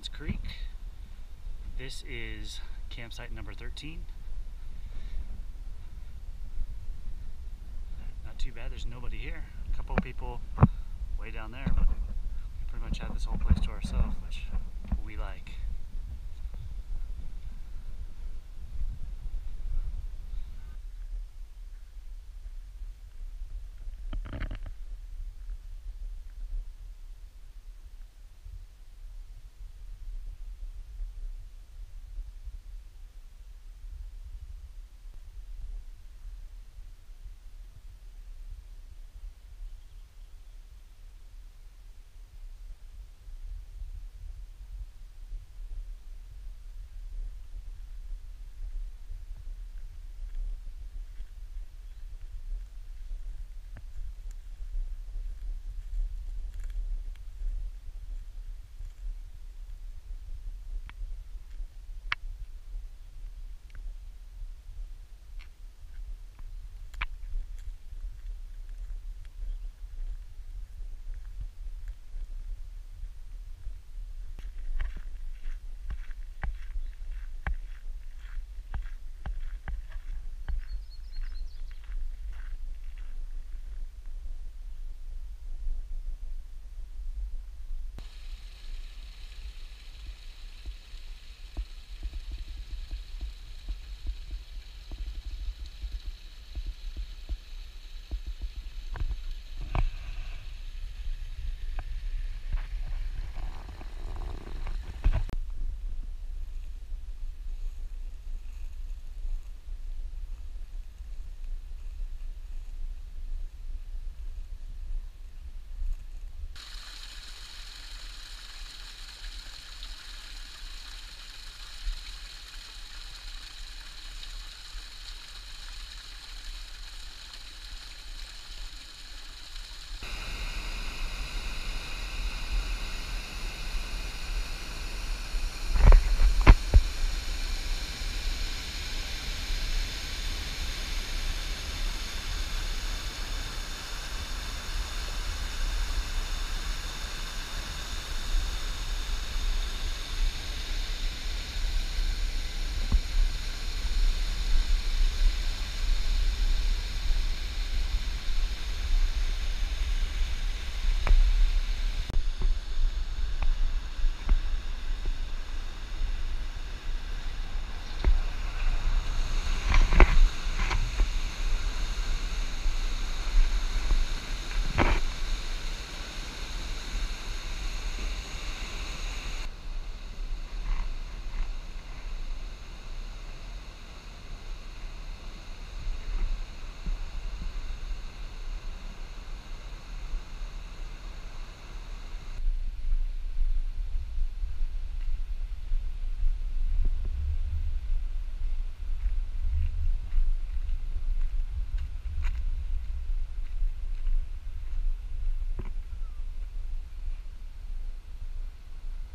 Lowlands Creek. This is campsite number 13. Not too bad, there's nobody here. A couple of people way down there, but we pretty much have this whole place to ourselves, which we like.